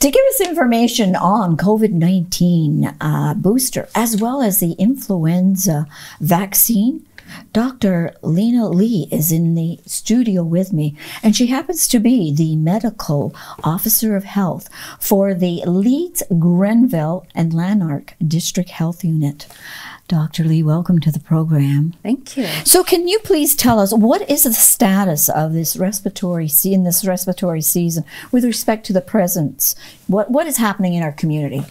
To give us information on COVID 19 uh, booster as well as the influenza vaccine, Dr. Linna Li is in the studio with me, and she happens to be the medical officer of health for the Leeds, Grenville, and Lanark District Health Unit. Dr. Li, welcome to the program. Thank you. So, can you please tell us what is the status of this respiratory in this respiratory season with respect to the presence? What what is happening in our community?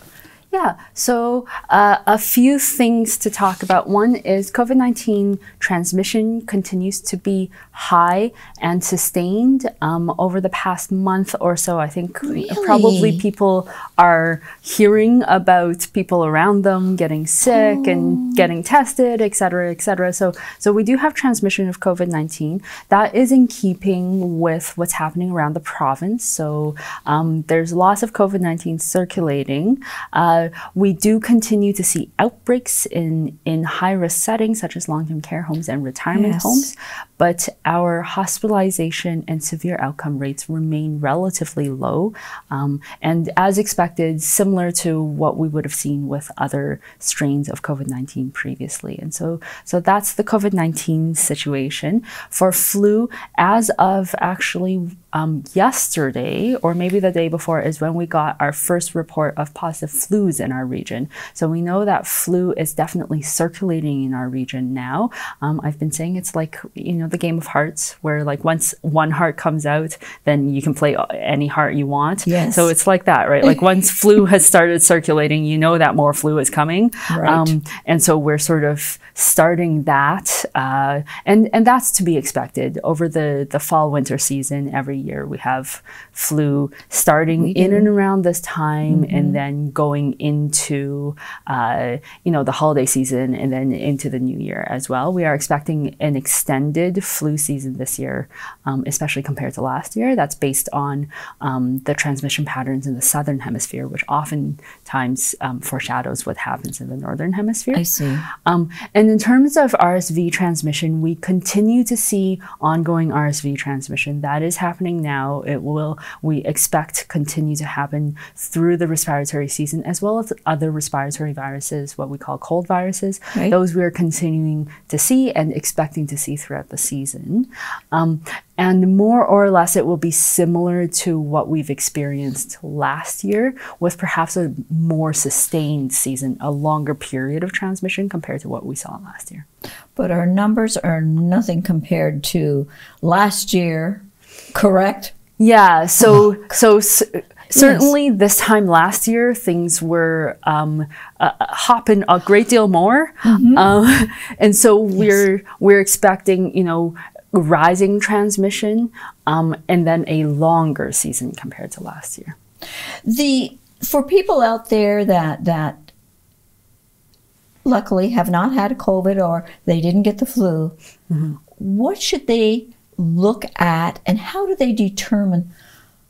Yeah, so uh, a few things to talk about. One is COVID 19 transmission continues to be high and sustained um, over the past month or so. I think really? probably people are hearing about people around them getting sick oh. and getting tested, et cetera, et cetera. So, so we do have transmission of COVID 19. That is in keeping with what's happening around the province. So um, there's lots of COVID 19 circulating. Uh, we do continue to see outbreaks in, in high risk settings such as long term care homes and retirement yes. homes, but our hospitalization and severe outcome rates remain relatively low. Um, and as expected, similar to what we would have seen with other strains of COVID 19 previously. And so, so that's the COVID 19 situation. For flu, as of actually um, yesterday, or maybe the day before, is when we got our first report of positive flus in our region. So we know that flu is definitely circulating in our region now. Um, I've been saying it's like, you know, the game of hearts, where like once one heart comes out, then you can play any heart you want. Yes. So it's like that, right? Like once flu has started circulating, you know that more flu is coming. Right. Um, and so we're sort of starting that. Uh, and, and that's to be expected over the, the fall winter season every year. We have flu starting in and around this time mm-hmm. and then going into, uh, you know, the holiday season and then into the new year as well. We are expecting an extended flu season this year, um, especially compared to last year. That's based on um, the transmission patterns in the southern hemisphere, which oftentimes um, foreshadows what happens in the northern hemisphere. I see. Um, and in terms of RSV transmission, we continue to see ongoing RSV transmission. That is happening now. It will, we expect, continue to happen through the respiratory season, as well as other respiratory viruses, what we call cold viruses. Right. Those we are continuing to see and expecting to see throughout the season. Um, and more or less, it will be similar to what we've experienced last year, with perhaps a more sustained season, a longer period of transmission compared to what we saw last year. But our numbers are nothing compared to last year, correct? Yeah. So, so, so certainly yes. this time last year, things were um, uh, hopping a great deal more, mm-hmm. um, and so we're yes. we're expecting you know rising transmission um, and then a longer season compared to last year. The for people out there that that luckily have not had a COVID or they didn't get the flu, mm-hmm. what should they look at and how do they determine,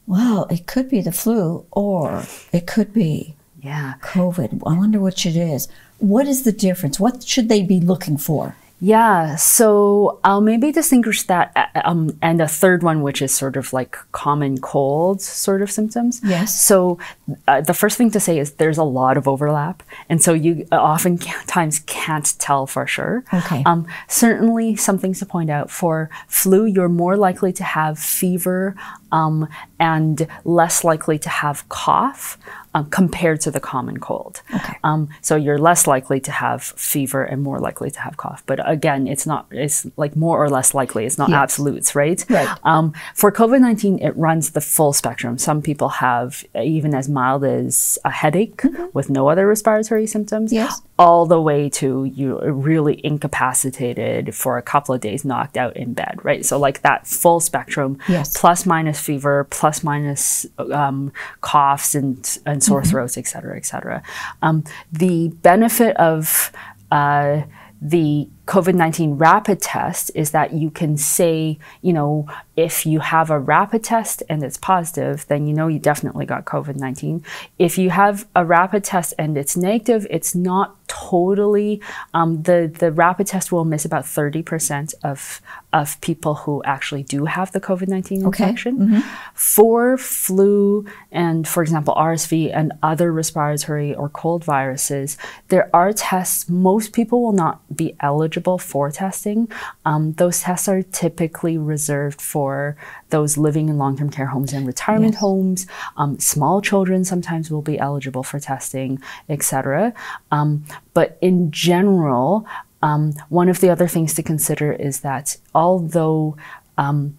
well, it could be the flu or it could be yeah. COVID. I wonder which it is. What is the difference? What should they be looking for? Yeah, so I'll maybe distinguish that uh, um, and a third one, which is sort of like common cold sort of symptoms. Yes. So uh, the first thing to say is there's a lot of overlap, and so you oftentimes can't tell for sure. Okay. Um, certainly, some things to point out for flu, you're more likely to have fever um, and less likely to have cough um, compared to the common cold. Okay. Um, so you're less likely to have fever and more likely to have cough. But again, it's not, it's like more or less likely. It's not yes. absolutes, right? Right. Um, for COVID 19, it runs the full spectrum. Some people have even as mild as a headache mm-hmm. with no other respiratory symptoms. Yes. All the way to you really incapacitated for a couple of days, knocked out in bed, right? So, like that full spectrum, yes. plus minus fever, plus minus um, coughs and, and sore mm-hmm. throats, et cetera, et cetera. Um, the benefit of uh, the COVID 19 rapid test is that you can say, you know, if you have a rapid test and it's positive, then you know you definitely got COVID 19. If you have a rapid test and it's negative, it's not totally, um, the, the rapid test will miss about 30% of, of people who actually do have the COVID 19 Okay. infection. For flu and, for example, RSV and other respiratory or cold viruses, there are tests. Most people will not be eligible for testing. Um, those tests are typically reserved for those living in long term care homes and retirement Yes. homes. Um, small children sometimes will be eligible for testing, etc. Um, but in general, um, one of the other things to consider is that although um,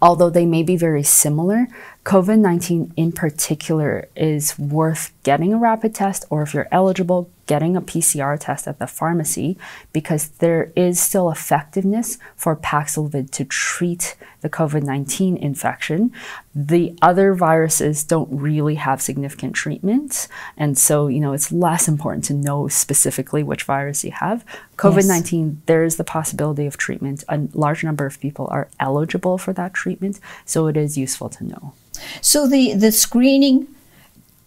although they may be very similar, COVID 19 in particular is worth getting a rapid test, or if you're eligible, getting a PCR test at the pharmacy because there is still effectiveness for Paxlovid to treat the COVID 19 infection. The other viruses don't really have significant treatments. And so, you know, it's less important to know specifically which virus you have. COVID 19, there is the possibility of treatment. A large number of people are eligible for that treatment. So it is useful to know. So the the screening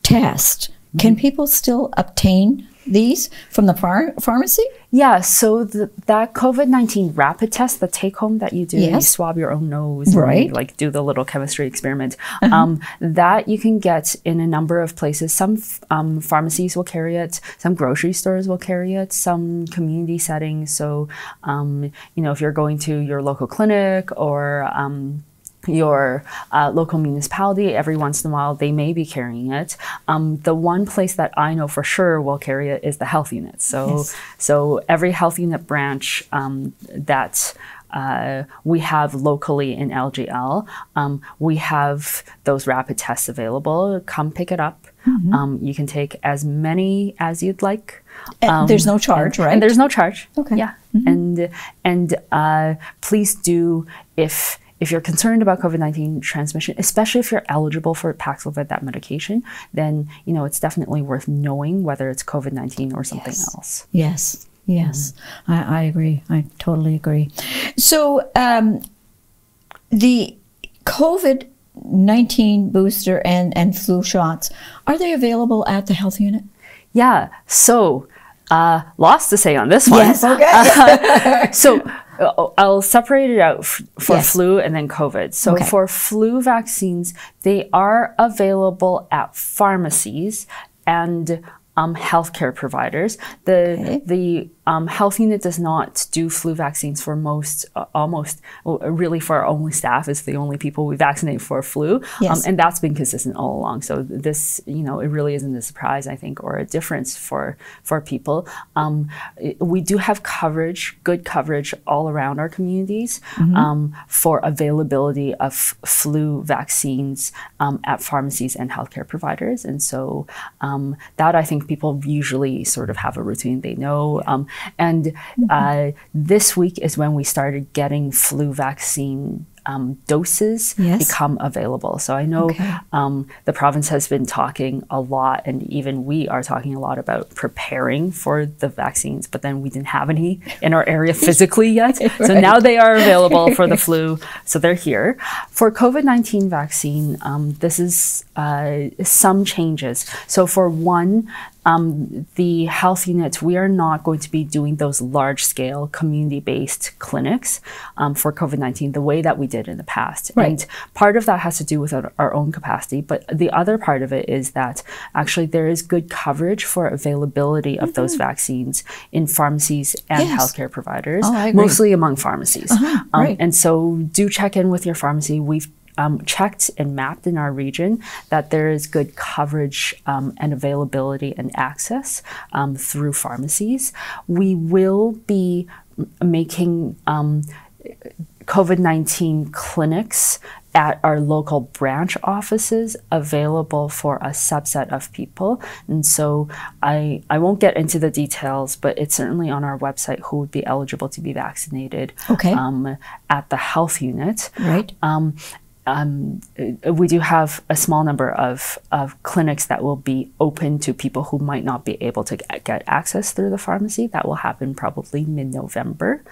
test can Mm-hmm. people still obtain these from the phar- pharmacy? Yeah, so the, that COVID 19 rapid test, the take home that you do, you swab your own nose, and Right. you, like do the little chemistry experiment. Um, that you can get in a number of places. Some f- um, pharmacies will carry it, some grocery stores will carry it, some community settings. So, um, you know, if you're going to your local clinic or um, your uh, local municipality every once in a while they may be carrying it um, the one place that i know for sure will carry it is the health unit so Yes. so every health unit branch um, that uh, we have locally in LGL, um, we have those rapid tests available. Come pick it up. Mm-hmm. Um, you can take as many as you'd like. And there's no charge, and- right? And there's no charge. Okay. Yeah. And and uh, please do if if you're concerned about COVID nineteen transmission, especially if you're eligible for Paxlovid, that medication, then you know it's definitely worth knowing whether it's COVID nineteen or something Yes. else. Yes, yes, Mm-hmm. I, I agree. I totally agree. So, um, the COVID 19 booster and, and flu shots, are they available at the health unit? Yeah. So, uh, lots to say on this one. Yes, okay. so uh, I'll separate it out f- for Yes. flu and then COVID. So Okay. for flu vaccines, they are available at pharmacies and um, healthcare providers. The Okay. the um, health unit does not do flu vaccines for most, uh, almost, well, really for our only staff. It's the only people we vaccinate for flu, Yes. um, and that's been consistent all along. So this, you know, it really isn't a surprise, I think, or a difference for for people. Um, we do have coverage, good coverage all around our communities um, for availability of flu vaccines um, at pharmacies and healthcare providers, and so um, that I think people usually sort of have a routine they know. Um, and uh, this week is when we started getting flu vaccine. Um, doses Yes. become available. So I know Okay. um, the province has been talking a lot, and even we are talking a lot about preparing for the vaccines, but then we didn't have any in our area physically yet. So now they are available for the flu. So they're here. For COVID 19 vaccine, um, this is uh, some changes. So for one, um, the health units, we are not going to be doing those large scale community based clinics um, for COVID 19 the way that we did in the past. Right. And part of that has to do with our, our own capacity, but the other part of it is that actually there is good coverage for availability of those vaccines in pharmacies and Mm-hmm. Yes. healthcare providers, Oh, mostly among pharmacies. Um, right. And so do check in with your pharmacy. We've um, checked and mapped in our region that there is good coverage um, and availability and access um, through pharmacies. We will be making um, COVID 19 clinics at our local branch offices available for a subset of people. And so I, I won't get into the details, but it's certainly on our website who would be eligible to be vaccinated Okay. um, at the health unit. Right. Um, um, uh, we do have a small number of, of clinics that will be open to people who might not be able to get, access through the pharmacy. That will happen probably mid November.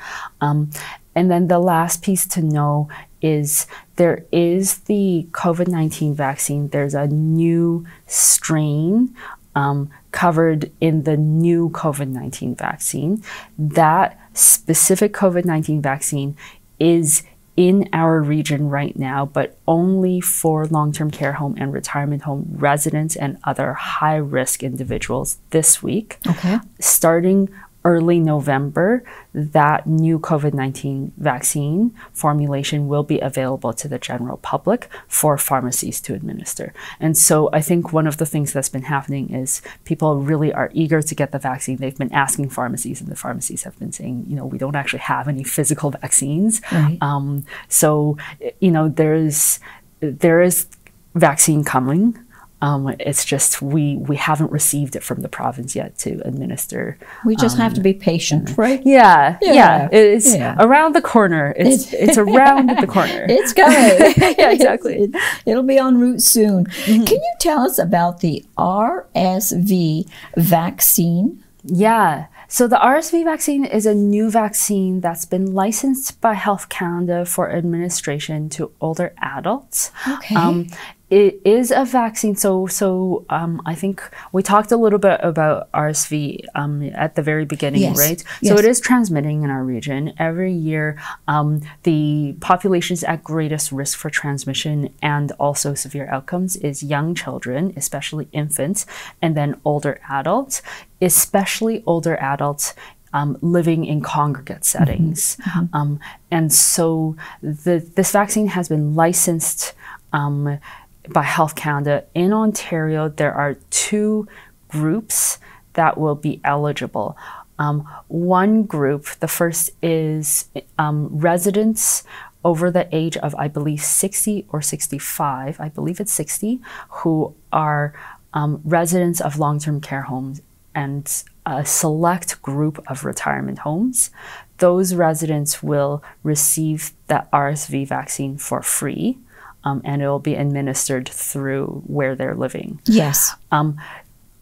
Um, and then the last piece to know is there is the COVID 19 vaccine. There's a new strain um, covered in the new COVID 19 vaccine. That specific COVID 19 vaccine is in our region right now, but only for long term care home and retirement home residents and other high risk individuals this week. Okay. Starting early November, that new COVID 19 vaccine formulation will be available to the general public for pharmacies to administer. And so I think one of the things that's been happening is people really are eager to get the vaccine. They've been asking pharmacies, and the pharmacies have been saying, you know, we don't actually have any physical vaccines. Right. Um, so, you know, there's there is vaccine coming. Um, it's just we we haven't received it from the province yet to administer. We just have to be patient, right? Yeah, yeah, Yeah, it's yeah. around the corner. It's it's around the corner. It's coming. Yeah, exactly. It, will be en route soon. Can you tell us about the RSV vaccine? Yeah. So the RSV vaccine is a new vaccine that's been licensed by Health Canada for administration to older adults. Okay. Um, it is a vaccine. So, so um, I think we talked a little bit about RSV um, at the very beginning, Yes. right? Yes. So it is transmitting in our region every year. Um, the populations at greatest risk for transmission and also severe outcomes is young children, especially infants, and then older adults, especially older adults um, living in congregate settings. Um, and so the, this vaccine has been licensed um, by Health Canada. In Ontario, there are two groups that will be eligible. Um, one group, the first is um, residents over the age of, I believe, 60 or 65, I believe it's 60, who are um, residents of long term care homes and a select group of retirement homes. Those residents will receive the RSV vaccine for free. Um, and it will be administered through where they're living Yes.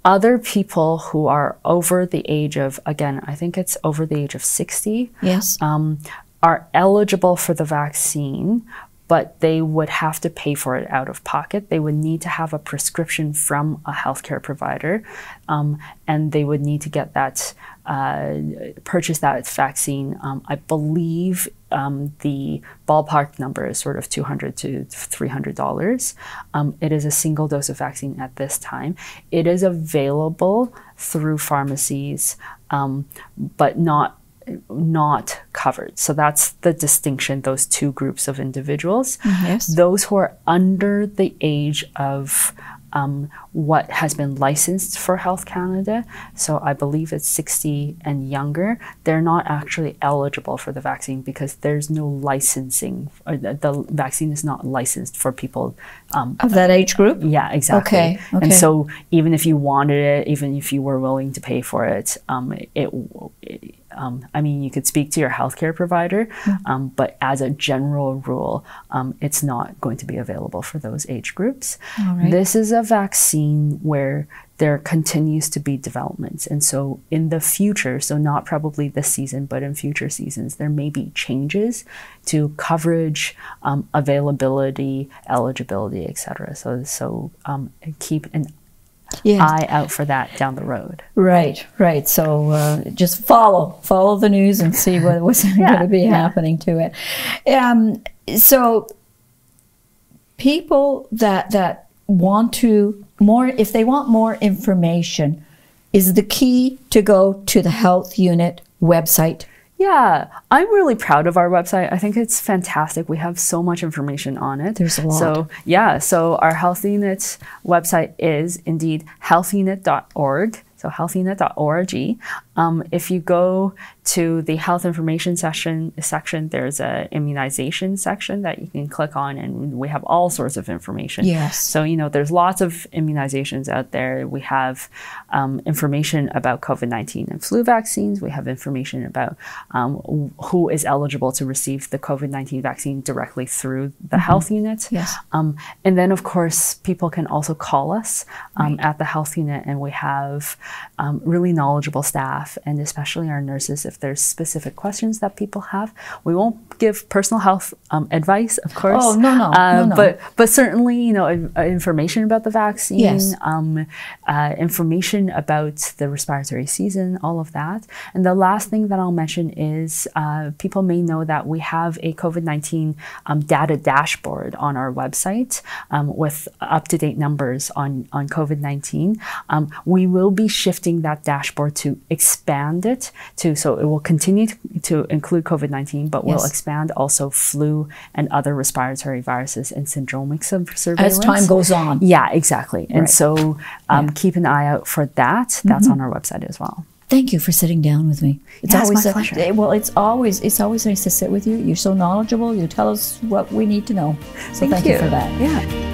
other people who are over the age of again i think it's over the age of 60 Yes. um, are eligible for the vaccine but they would have to pay for it out of pocket they would need to have a prescription from a healthcare provider um, and they would need to get that uh, purchase that vaccine um, i believe um, the ballpark number is sort of 200 to 300 dollars. Um, it is a single dose of vaccine at this time. It is available through pharmacies um, but not not covered. So that's the distinction those two groups of individuals. Yes. those who are under the age of um, what has been licensed for Health Canada, so I believe it's 60 and younger, they're not actually eligible for the vaccine because there's no licensing, the, the vaccine is not licensed for people. Um, Of that age group? yeah, exactly. Okay, okay. And so even if you wanted it, even if you were willing to pay for it, um, it, it um, I mean, you could speak to your healthcare provider, Hmm. um, but as a general rule, um, it's not going to be available for those age groups. Right. This is a vaccine where there continues to be developments. And so in the future, so not probably this season, but in future seasons, there may be changes to coverage, um, availability, eligibility, et cetera. So, so um, keep an Yeah. eye out for that down the road. Right, right. So uh, just follow, follow the news and see what, what's going to be yeah. happening to it. Um, so people that that want to more, if they want more information, is the key to go to the health unit website. Yeah, I'm really proud of our website. I think it's fantastic. We have so much information on it. There's a lot. So, yeah, so our Health Unit website is indeed healthunit.org. So, healthunit.org. Um, if you go to the health information section, section, there's a immunization section that you can click on, and we have all sorts of information. Yes. So you know, there's lots of immunizations out there. We have um, information about COVID-19 and flu vaccines. We have information about um, who is eligible to receive the COVID-19 vaccine directly through the health unit. Yes. Um, and then, of course, people can also call us um, at the health unit, and we have um, really knowledgeable staff, and especially our nurses. If there's specific questions that people have, we won't give personal health um, advice, of course. Oh, no, no, Uh, no, no. But but certainly, you know, uh, information about the vaccine, Yes. um, uh, information about the respiratory season, all of that. And the last thing that I'll mention is uh, people may know that we have a COVID 19 um, data dashboard on our website um, with up to date numbers on, on COVID 19. Um, we will be shifting that dashboard to expand it to, so it will continue to, to include COVID 19, but we'll expand also flu and other respiratory viruses and syndromic surveillance. As time goes on. Yeah, exactly. And Right. so um, keep an eye out for that. That's on our website as well. Thank you for sitting down with me. It's Yeah, it's always my a- pleasure. eh, well, it's always it's always nice to sit with you. You're so knowledgeable. You tell us what we need to know. So thank, you for that. Yeah.